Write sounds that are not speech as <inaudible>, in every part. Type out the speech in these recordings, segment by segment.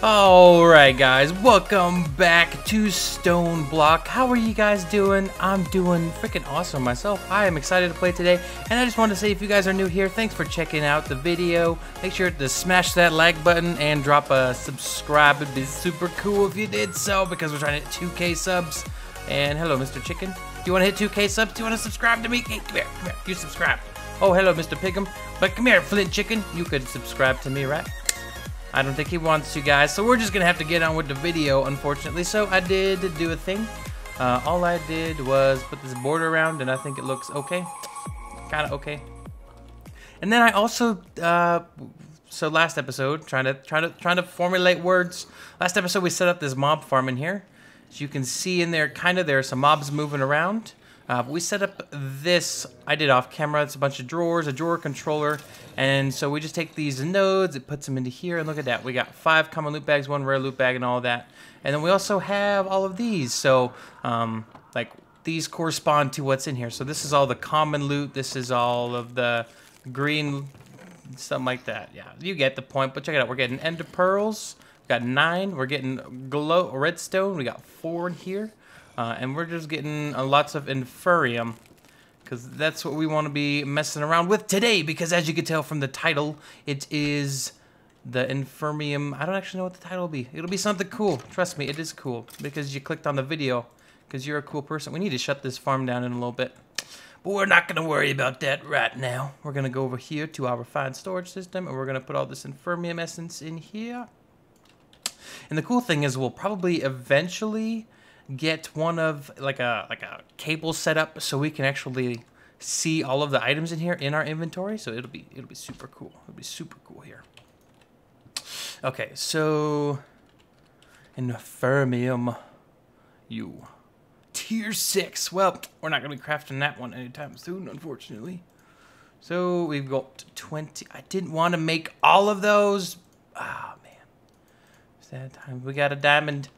Alright guys, welcome back to Stoneblock. How are you guys doing? I'm doing freaking awesome myself. I am excited to play today, and I just want to say if you guys are new here, thanks for checking out the video. Make sure to smash that like button and drop a subscribe. It'd be super cool if you did so, because we're trying to hit 2k subs. And hello, Mr. Chicken. Do you want to hit 2k subs? Do you want to subscribe to me? Hey, come here, come here. You subscribe. Oh, hello, Mr. Pigum. But come here, Flint Chicken. You could subscribe to me, right? I don't think he wants to, guys. So we're just going to have to get on with the video, unfortunately. So I did do a thing. Uh, all I did was put this border around, and I think it looks okay. Kind of okay. And then I also, uh, so last episode, trying to trying to trying to formulate words. Last episode we set up this mob farm in here. As you can see in there, kind of there are some mobs moving around. Uh, we set up this, I did off camera, it's a bunch of drawers, a drawer controller, and so we just take these nodes, it puts them into here, and look at that. We got five common loot bags, one rare loot bag, and all that. And then we also have all of these, so um, like these correspond to what's in here. So this is all the common loot, this is all of the green, something like that. Yeah, you get the point, but check it out. We're getting ender pearls, we got nine, we're getting glow redstone, we got four in here. Uh, and we're just getting uh, lots of inferium because that's what we want to be messing around with today because as you can tell from the title it is the inferium. I don't actually know what the title will be. It'll be something cool. Trust me it is cool because you clicked on the video because you're a cool person. We need to shut this farm down in a little bit. But we're not going to worry about that right now. We're going to go over here to our refined storage system and we're going to put all this inferium essence in here. And the cool thing is we'll probably eventually get one of like a like a cable setup so we can actually see all of the items in here in our inventory. So it'll be it'll be super cool. It'll be super cool here. Okay, so Infirmium you tier six. Well, we're not gonna be crafting that one anytime soon, unfortunately. So we've got 20. I didn't want to make all of those. Ah, oh, man. Sad time. We got a diamond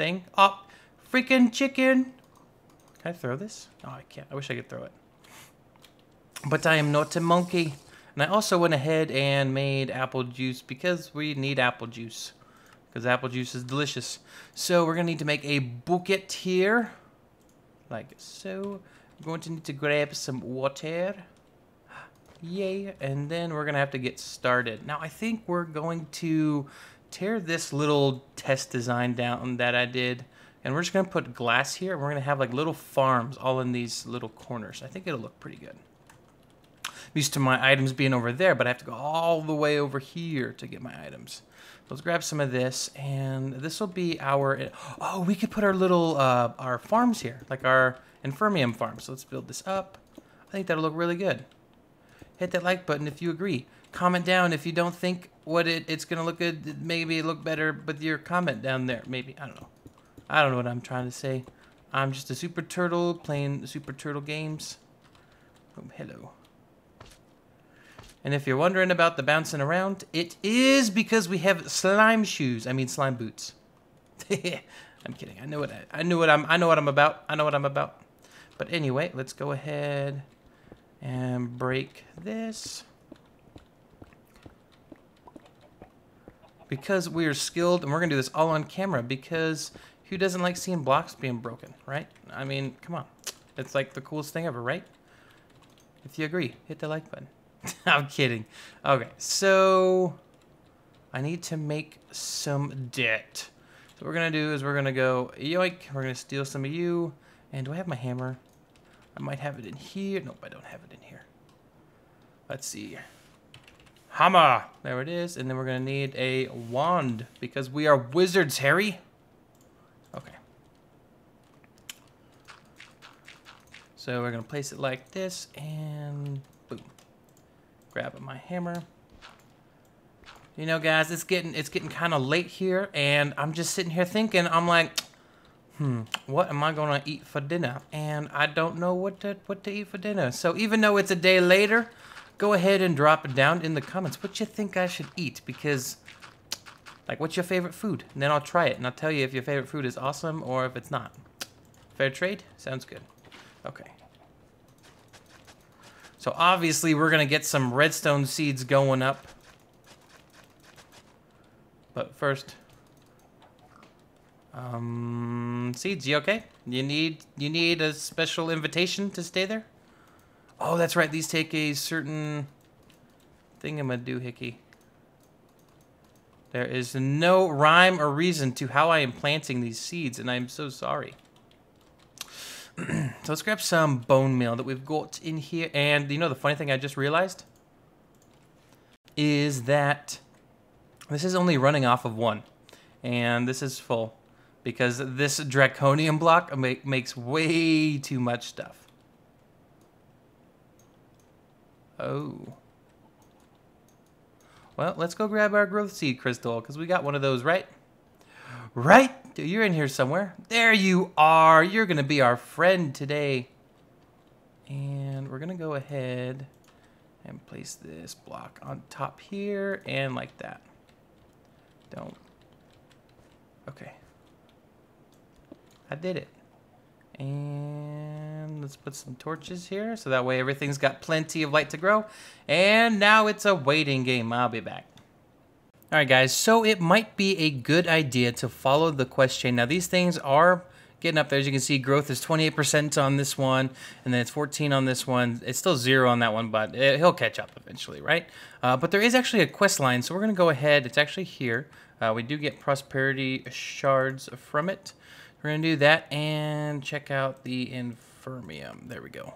thing. Oh, freaking chicken. Can I throw this? Oh, I can't. I wish I could throw it. But I am not a monkey. And I also went ahead and made apple juice because we need apple juice. Because apple juice is delicious. So we're going to need to make a bucket here. Like so. We're going to need to grab some water. <gasps> Yay. And then we're going to have to get started. Now I think we're going to tear this little test design down that I did. And we're just going to put glass here. We're going to have like little farms all in these little corners. I think it'll look pretty good. I'm used to my items being over there, but I have to go all the way over here to get my items. Let's grab some of this, and this will be our... Oh, we could put our little, uh, our farms here, like our Inferium farm. So let's build this up. I think that'll look really good. Hit that like button if you agree. Comment down if you don't think what it, it's going to look good. Maybe look better with your comment down there. Maybe. I don't know. I don't know what I'm trying to say. I'm just a super turtle playing super turtle games. Oh, hello. And if you're wondering about the bouncing around, it is because we have slime shoes. I mean slime boots. <laughs> I'm kidding. I know what I, I what I'm I know what I'm about. I know what I'm about. But anyway, let's go ahead and break this. Because we are skilled and we're going to do this all on camera because who doesn't like seeing blocks being broken, right? I mean, come on. It's like the coolest thing ever, right? If you agree, hit the like button. <laughs> I'm kidding. Okay, so I need to make some debt. So what we're going to do is we're going to go, yoink, we're going to steal some of you. And do I have my hammer? I might have it in here. Nope, I don't have it in here. Let's see. Hammer. There it is. And then we're going to need a wand because we are wizards, Harry. Okay. So we're going to place it like this and boom. Grab my hammer. You know, guys, it's getting it's getting kind of late here and I'm just sitting here thinking, I'm like, hmm, what am I to eat for dinner? And I don't know what to what to eat for dinner. So even though it's a day later, go ahead and drop it down in the comments what you think I should eat because like what's your favorite food and then I'll try it and I'll tell you if your favorite food is awesome or if it's not fair trade sounds good okay so obviously we're gonna get some redstone seeds going up But first, um, seeds. You okay? You need you need a special invitation to stay there. Oh, that's right. These take a certain thing. I'm a thingamadoohickey. There is no rhyme or reason to how I am planting these seeds, and I am so sorry. <clears throat> so let's grab some bone meal that we've got in here. And you know the funny thing I just realized? Is that this is only running off of one. And this is full. Because this draconium block make, makes way too much stuff. Oh. Well, let's go grab our growth seed crystal, because we got one of those, right? Right? You're in here somewhere. There you are. You're going to be our friend today. And we're going to go ahead and place this block on top here and like that. Don't. Okay. I did it. And let's put some torches here so that way everything's got plenty of light to grow. And now it's a waiting game. I'll be back. Alright guys, so it might be a good idea to follow the quest chain. Now these things are getting up there. As you can see, growth is 28% on this one, and then it's 14 on this one. It's still zero on that one, but it, he'll catch up eventually, right? Uh, but there is actually a quest line, so we're going to go ahead. It's actually here. Uh, we do get prosperity shards from it. We're going to do that and check out the Inferium. There we go.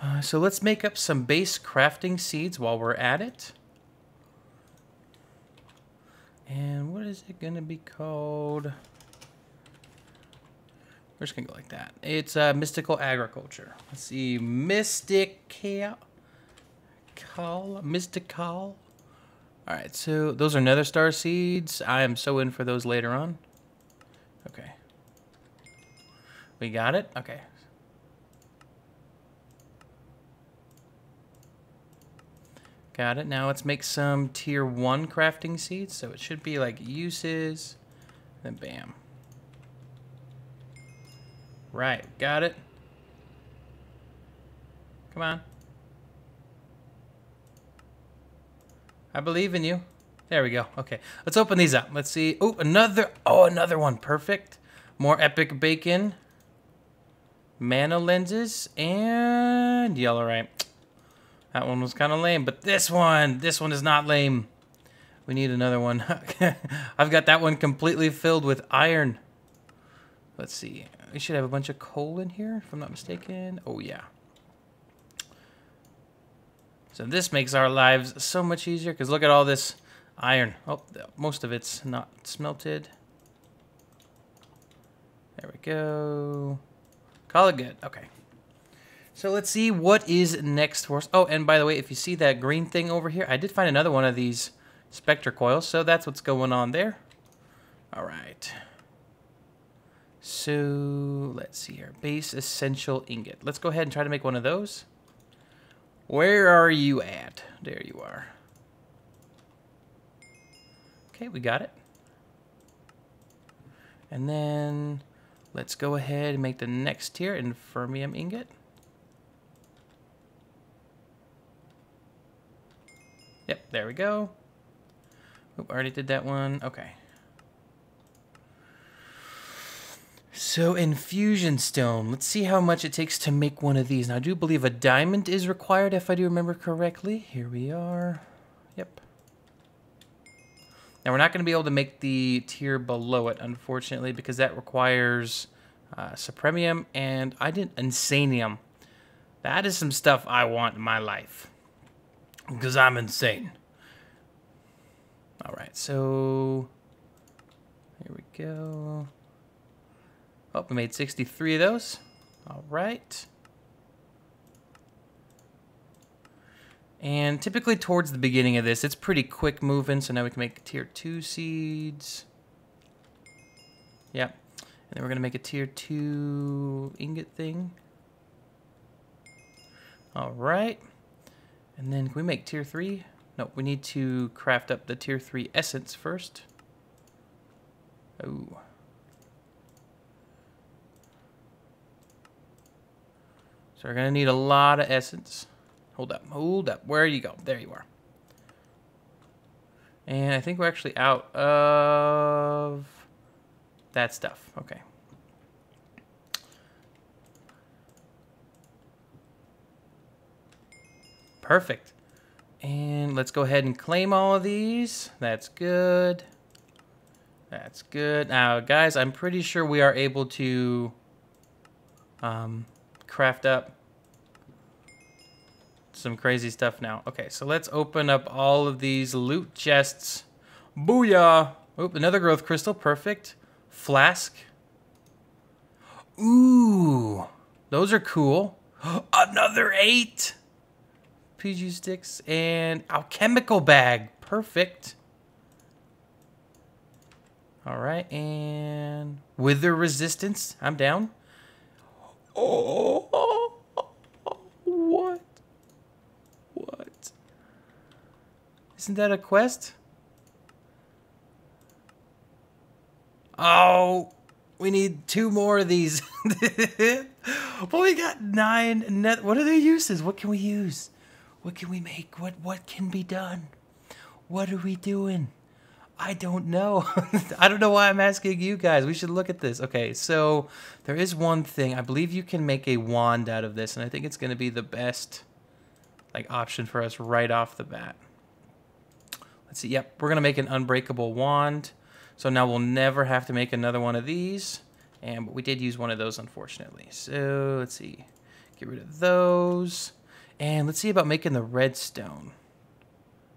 Uh, so let's make up some base crafting seeds while we're at it. And what is it going to be called? We're just going to go like that. It's uh, Mystical Agriculture. Let's see. Mystical. Mystical. Alright, so those are Nether Star seeds. I am so in for those later on. Okay. We got it? Okay. Got it. Now let's make some tier 1 crafting seeds. So it should be like uses, then bam. Right, got it. Come on. I believe in you. There we go. Okay, let's open these up. Let's see. Oh, another. Oh, another one. Perfect. More epic bacon mana lenses, and yellow right. That one was kind of lame, but this one, this one is not lame. We need another one. <laughs> I've got that one completely filled with iron. Let's see. We should have a bunch of coal in here, if I'm not mistaken. Oh, yeah. So this makes our lives so much easier, because look at all this iron. Oh, most of it's not smelted. There we go. Call it good. Okay. So let's see what is next for us. Oh, and by the way, if you see that green thing over here, I did find another one of these Spectre coils, so that's what's going on there. All right. So let's see here. Base Essential Ingot. Let's go ahead and try to make one of those. Where are you at? There you are. Okay, we got it. And then Let's go ahead and make the next tier Inferium ingot. Yep, there we go. Oop, already did that one. Okay. So, infusion stone. Let's see how much it takes to make one of these. Now, I do believe a diamond is required, if I do remember correctly. Here we are. Yep. Now we're not going to be able to make the tier below it, unfortunately, because that requires uh, Supremium and I did Insanium. That is some stuff I want in my life. Because I'm insane. Alright, so... Here we go. Oh, we made 63 of those. Alright. And typically towards the beginning of this, it's pretty quick moving, so now we can make tier 2 seeds. Yep. And then we're going to make a tier 2 ingot thing. Alright. And then can we make tier 3? No, we need to craft up the tier 3 essence first. Oh. So we're going to need a lot of essence. Hold up, hold up. Where you go? There you are. And I think we're actually out of that stuff. Okay. Perfect. And let's go ahead and claim all of these. That's good. That's good. Now, guys, I'm pretty sure we are able to um, craft up some crazy stuff now. Okay, so let's open up all of these loot chests. Booyah! Oop, another growth crystal. Perfect. Flask. Ooh, those are cool. <gasps> another eight. PG sticks and alchemical bag. Perfect. All right, and wither resistance. I'm down. Oh, what? What? Isn't that a quest? Oh, we need two more of these. <laughs> but we got nine net. What are their uses? What can we use? What can we make? What what can be done? What are we doing? I don't know. <laughs> I don't know why I'm asking you guys. We should look at this. Okay, so there is one thing. I believe you can make a wand out of this, and I think it's going to be the best like option for us right off the bat. Let's see. Yep, we're going to make an unbreakable wand. So now we'll never have to make another one of these. And but we did use one of those, unfortunately. So let's see. Get rid of those. And let's see about making the redstone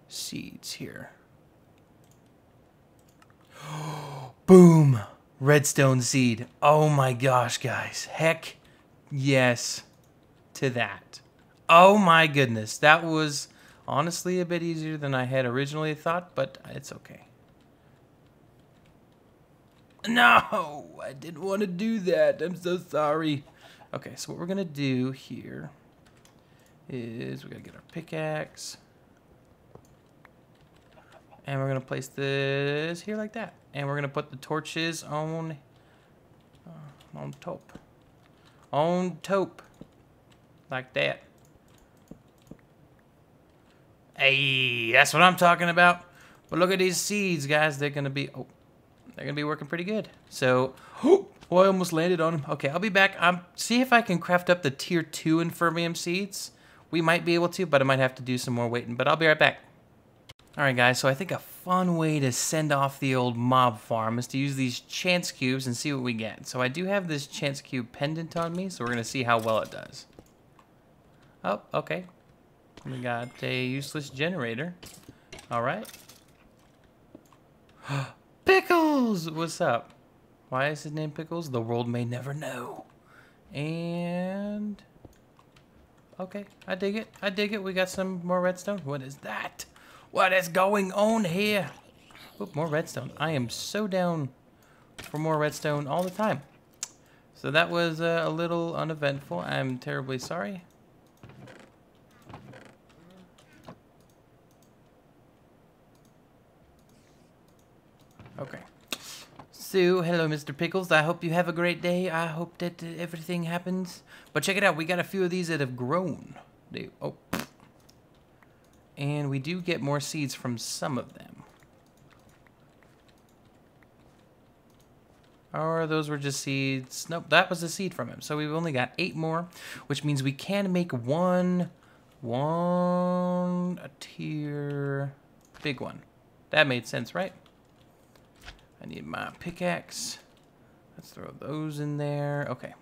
seeds here. <gasps> Boom! Redstone seed. Oh my gosh, guys. Heck yes to that. Oh my goodness. That was honestly a bit easier than I had originally thought, but it's okay. No! I didn't want to do that. I'm so sorry. Okay, so what we're going to do here is we gotta get our pickaxe. And we're gonna place this here like that. And we're gonna put the torches on uh, on top. On top. Like that. Hey, that's what I'm talking about. But look at these seeds, guys. They're gonna be oh, they're gonna be working pretty good. So, <gasps> oh, I almost landed on them. Okay, I'll be back. Um, see if I can craft up the tier two Inferium seeds. We might be able to, but I might have to do some more waiting. But I'll be right back. Alright guys, so I think a fun way to send off the old mob farm is to use these chance cubes and see what we get. So I do have this chance cube pendant on me, so we're going to see how well it does. Oh, okay. We got a useless generator. Alright. <gasps> Pickles! What's up? Why is his name Pickles? The world may never know. And... Okay, I dig it. I dig it. We got some more redstone. What is that? What is going on here? Oop, more redstone. I am so down for more redstone all the time. So that was uh, a little uneventful. I'm terribly sorry. Okay. So, hello, Mr. Pickles. I hope you have a great day. I hope that uh, everything happens. But check it out. We got a few of these that have grown. They, oh. And we do get more seeds from some of them. Or those were just seeds. Nope, that was a seed from him. So we've only got eight more, which means we can make one, one, a tier, big one. That made sense, right? I need my pickaxe. Let's throw those in there. Okay.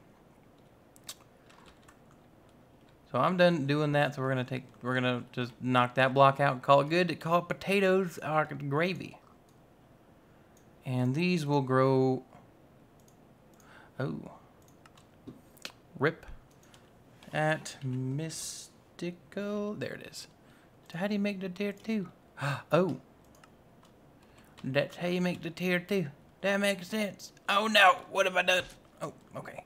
So I'm done doing that. So we're gonna take, we're gonna just knock that block out, call it good. Call it potatoes or gravy. And these will grow. Oh. Rip. At mystical. There it is. So how do you make the tier two? <gasps> Oh. That's how you make the tier two. That makes sense. Oh no, what have I done? Oh, okay.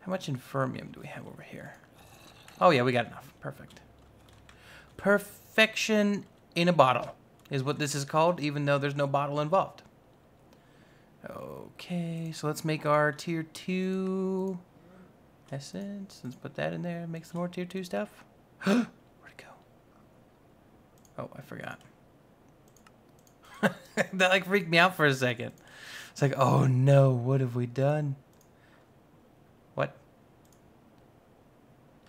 How much inferium do we have over here? Oh yeah, we got enough. Perfect. Perfection in a bottle is what this is called, even though there's no bottle involved. Okay, so let's make our tier two essence. Let's put that in there. Make some more tier two stuff. <gasps> Where'd it go? Oh, I forgot. <laughs> that like freaked me out for a second. It's like, oh no, what have we done? What?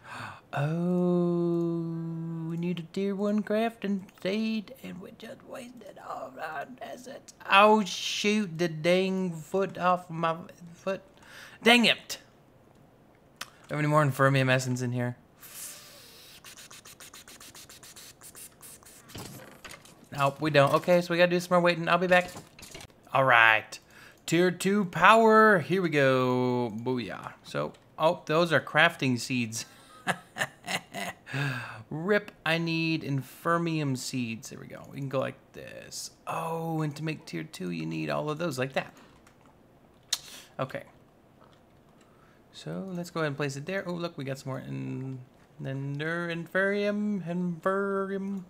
<gasps> Oh, we need a tier one crafting seed, and we just wasted all our assets. Oh shoot, the dang foot off my foot. Dang it! Have any more Inferium essence in here? Nope, we don't. Okay, so we gotta do some more waiting. I'll be back. All right. Tier 2 power. Here we go. Booyah. So, oh, those are crafting seeds. <laughs> Rip, I need inferium seeds. There we go. We can go like this. Oh, and to make tier 2, you need all of those like that. Okay. So, let's go ahead and place it there. Oh, look, we got some more in... Nender, inferium, inferium.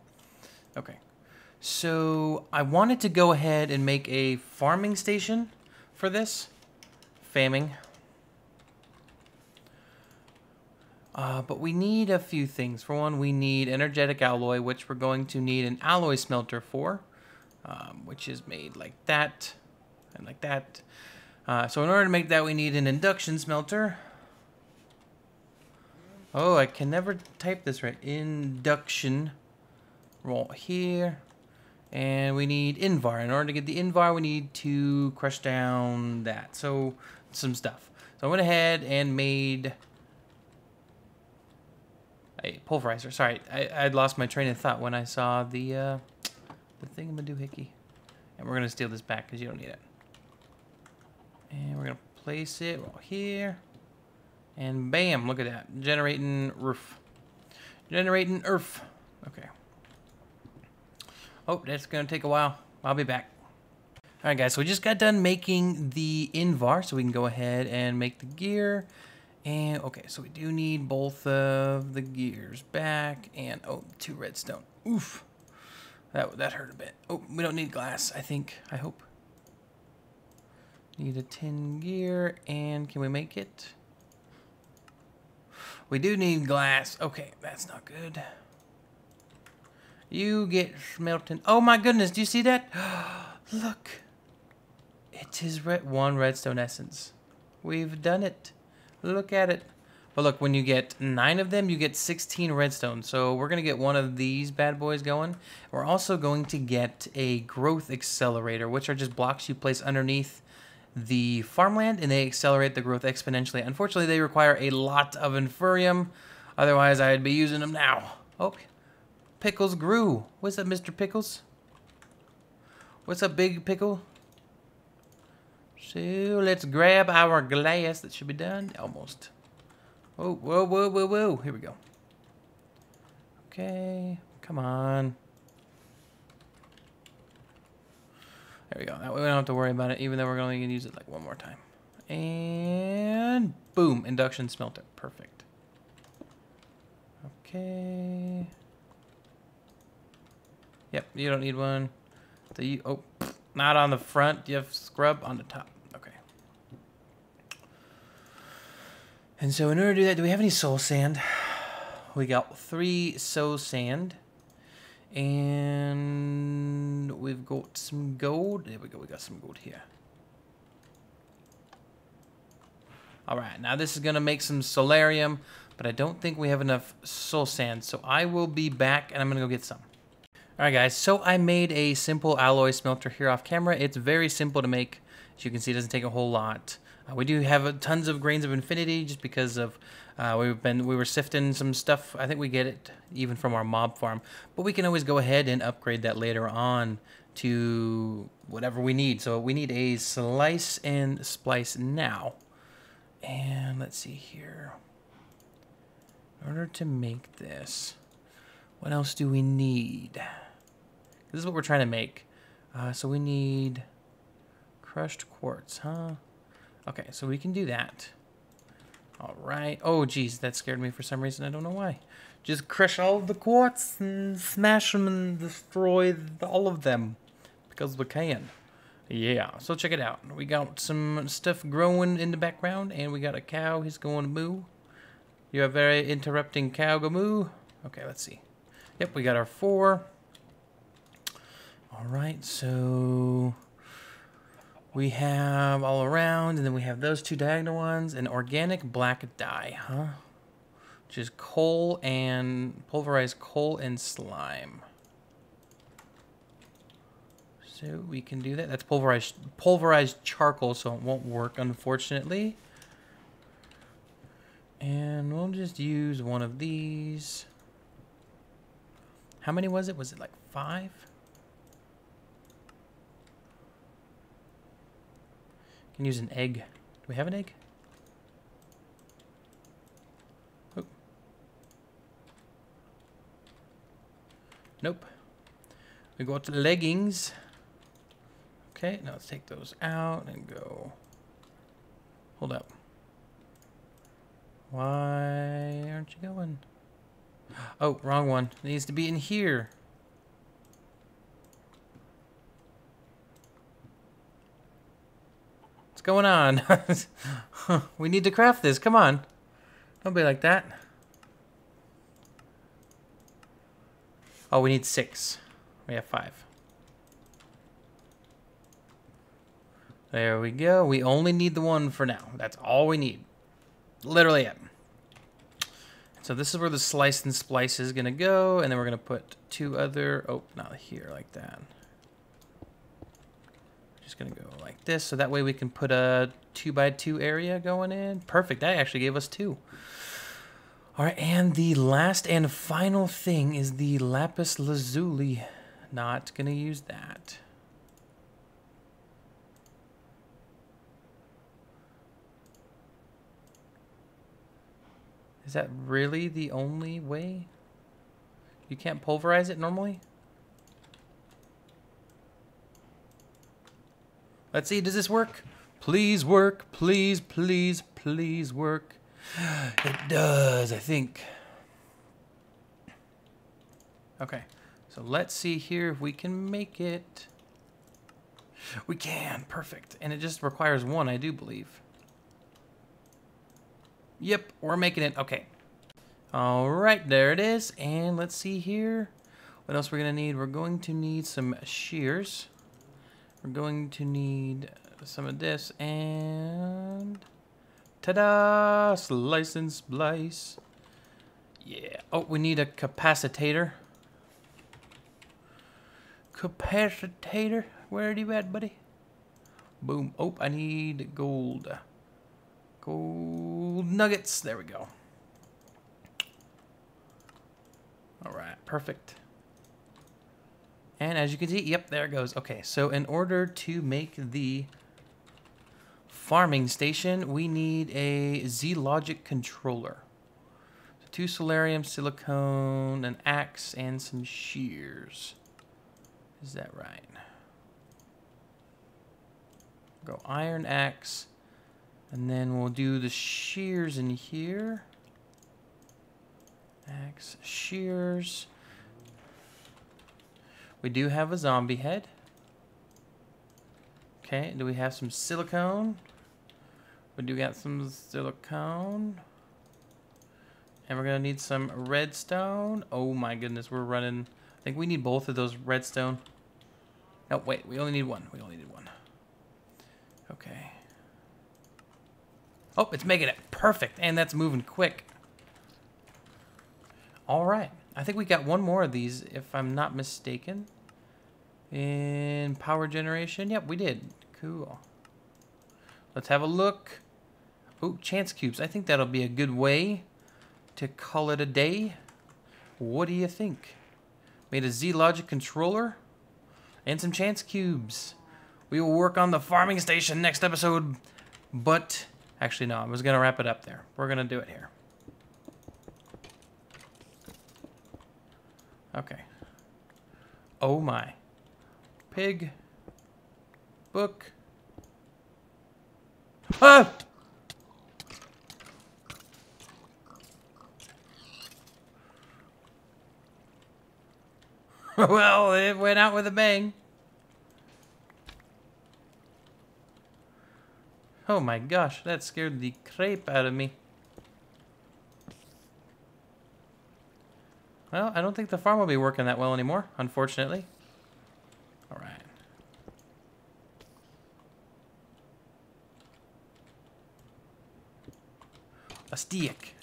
Okay. So I wanted to go ahead and make a farming station for this. Faming. Uh, but we need a few things. For one, we need energetic alloy, which we're going to need an alloy smelter for, um, which is made like that and like that. Uh, so in order to make that, we need an induction smelter. Oh, I can never type this right. Induction. Roll here. And we need Invar. In order to get the Invar, we need to crush down that. So, some stuff. So I went ahead and made a pulverizer. Sorry, I, I'd lost my train of thought when I saw the, uh, the thingamadoohickey. And we're going to steal this back because you don't need it. And we're going to place it right here. And bam, look at that. Generating roof. Generating earth. Okay. Oh, that's to take a while. I'll be back. All right, guys, so we just got done making the Invar, so we can go ahead and make the gear. And, okay, so we do need both of the gears back. And, oh, two redstone. Oof. That, that hurt a bit. Oh, we don't need glass, I think. I hope. Need a tin gear, and can we make it? We do need glass. Okay, that's not good. You get smelting. Oh my goodness, do you see that? <gasps> Look. It is red one redstone essence. We've done it. Look at it. But look, when you get nine of them, you get 16 redstone. So we're going to get one of these bad boys going. We're also going to get a growth accelerator, which are just blocks you place underneath the farmland, and they accelerate the growth exponentially. Unfortunately, they require a lot of inferium. Otherwise, I'd be using them now. Oh, Pickles grew. What's up, Mr. Pickles? What's up, Big Pickle? So let's grab our glass. That should be done. Almost. Whoa, whoa, whoa, whoa, whoa. Here we go. Okay. Come on. There we go. That way we don't have to worry about it, even though we're only going to use it like one more time. And boom. Induction smelter. Perfect. Okay. Yep, you don't need one. So you, oh, not on the front. You have scrub on the top. Okay. And so in order to do that, do we have any soul sand? We got three soul sand. And we've got some gold. There we go. We got some gold here. All right. Now this is going to make some soularium, but I don't think we have enough soul sand. So I will be back and I'm going to go get some. Alright guys, so I made a simple alloy smelter here off camera. It's very simple to make. As you can see, it doesn't take a whole lot. Uh, we do have tons of grains of infinity just because of uh, we've been we were sifting some stuff. I think we get it even from our mob farm, but we can always go ahead and upgrade that later on to whatever we need. So we need a slice and splice now. And let's see here. In order to make this, what else do we need? This is what we're trying to make. Uh, so we need crushed quartz, huh? Okay, so we can do that. All right. Oh, geez, that scared me for some reason. I don't know why. Just crush all the quartz and smash them and destroy all of them because we can. Yeah, so check it out. We got some stuff growing in the background, and we got a cow. He's going to moo. You're a very interrupting cow. Go moo. Okay, let's see. Yep, we got our four. All right, so we have all around, and then we have those two diagonal ones, an organic black dye, huh? Which is coal and pulverized coal and slime. So we can do that. That's pulverized pulverized charcoal, so it won't work, unfortunately. And we'll just use one of these. How many was it? Was it like five? Can use an egg. Do we have an egg? Oh. Nope. We got leggings. Okay, now let's take those out and go. Hold up. Why aren't you going? Oh, wrong one. It needs to be in here. Going on? <laughs> we need to craft this. Come on. Don't be like that. Oh, we need six. We have five. There we go. We only need the one for now. That's all we need. Literally it. So this is where the slice and splice is going to go. And then we're going to put two other... Oh, not here like that. Just to go like this. So that way we can put a two by two area going in. Perfect. That actually gave us two. All right. And the last and final thing is the lapis lazuli. Not to use that. Is that really the only way? You can't pulverize it normally? Let's see, does this work? Please work, please, please, please work. It does, I think. Okay, so let's see here if we can make it. We can, perfect. And it just requires one, I do believe. Yep, we're making it. Okay. All right, there it is. And let's see here. What else we're to need? We're going to need some shears. We're going to need some of this. And... Ta-da! Slice and splice. Yeah. Oh, we need a capacitator. Capacitator. Where are you at, buddy? Boom. Oh, I need gold. Gold nuggets. There we go. All right, perfect. And as you can see, yep, there it goes. Okay, so in order to make the farming station, we need a Z-Logic controller. So two soularium, silicone, an axe, and some shears. Is that right? Go iron axe, and then we'll do the shears in here. Axe shears. We do have a zombie head. Okay, do we have some silicone? We do got some silicone. And we're gonna need some redstone. Oh my goodness, we're running. I think we need both of those redstone. No, wait, we only need one. We only need one. Okay. Oh, it's making it perfect, and that's moving quick. All right. I think we got one more of these, if I'm not mistaken. In power generation. Yep, we did. Cool. Let's have a look. Oh, chance cubes. I think that'll be a good way to call it a day. What do you think? Made a Z-Logic controller and some chance cubes. We will work on the farming station next episode, but Actually, no, I was going to wrap it up there. We're going to do it here. Okay. Oh my. Pig. Book. Ah! <laughs> well, it went out with a bang. Oh my gosh, that scared the crepe out of me. Well, I don't think the farm will be working that well anymore, unfortunately. All right. A stick.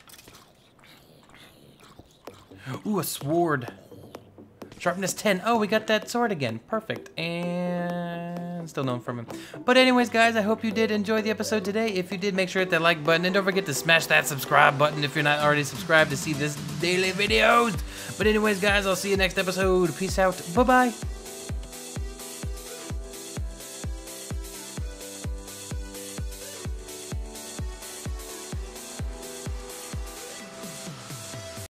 Ooh, a sword. Sharpness 10. Oh, we got that sword again. Perfect. And still known from him. But anyways, guys, I hope you did enjoy the episode today. If you did, make sure to hit that like button. And don't forget to smash that subscribe button if you're not already subscribed to see this daily videos. But anyways, guys, I'll see you next episode. Peace out. Bye-bye.